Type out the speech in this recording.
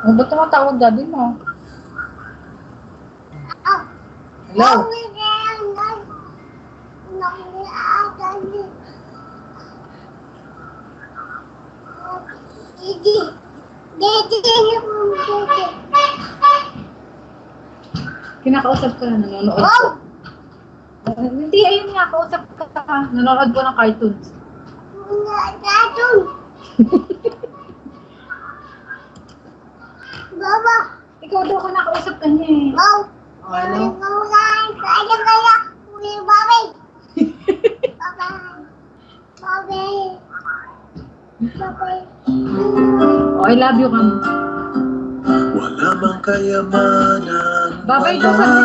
Oh, ba't tumatawag daddy mo? Hello? Kinakausap ka na, nanonood ko. Uh, hindi, ayun nga, kausap ka. Nanonood ko ng cartoons. Baba, Ikaw daw ka niya eh. wow. Oh, ano? Kaya kaya, uli babi. Bye-bye. Bye-bye. Bye-bye. Oh, I love you, Kam. Wala mang kayamanan Babay daw kami,